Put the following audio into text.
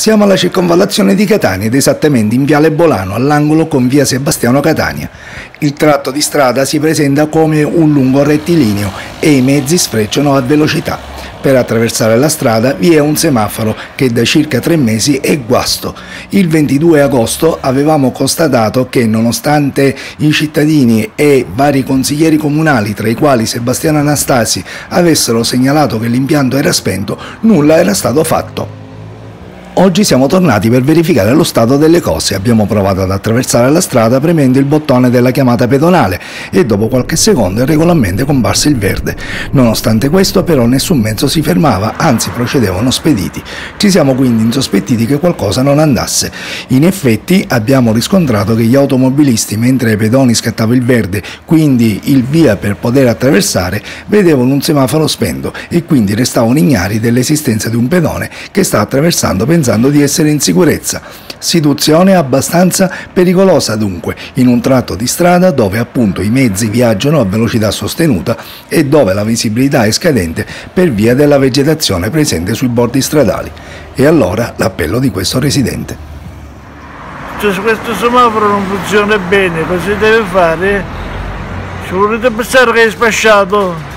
Siamo alla circonvallazione di Catania ed esattamente in Viale Bolano, all'angolo con via Sebastiano Catania. Il tratto di strada si presenta come un lungo rettilineo e i mezzi sfrecciano a velocità. Per attraversare la strada vi è un semaforo che da circa tre mesi è guasto. Il 22 agosto avevamo constatato che nonostante i cittadini e vari consiglieri comunali, tra i quali Sebastiano Anastasi, avessero segnalato che l'impianto era spento, nulla era stato fatto. Oggi siamo tornati per verificare lo stato delle cose. Abbiamo provato ad attraversare la strada premendo il bottone della chiamata pedonale e dopo qualche secondo è comparso il verde. Nonostante questo però nessun mezzo si fermava, anzi procedevano spediti. Ci siamo quindi insospettiti che qualcosa non andasse. In effetti abbiamo riscontrato che gli automobilisti mentre ai pedoni scattava il verde, quindi il via per poter attraversare, vedevano un semaforo spento e quindi restavano ignari dell'esistenza di un pedone che sta attraversando pensando pensando di essere in sicurezza. Situazione abbastanza pericolosa dunque, in un tratto di strada dove appunto i mezzi viaggiano a velocità sostenuta e dove la visibilità è scadente per via della vegetazione presente sui bordi stradali. E allora l'appello di questo residente. Cioè, questo semaforo non funziona bene, cosa si deve fare? Ci volete pensare che è spasciato?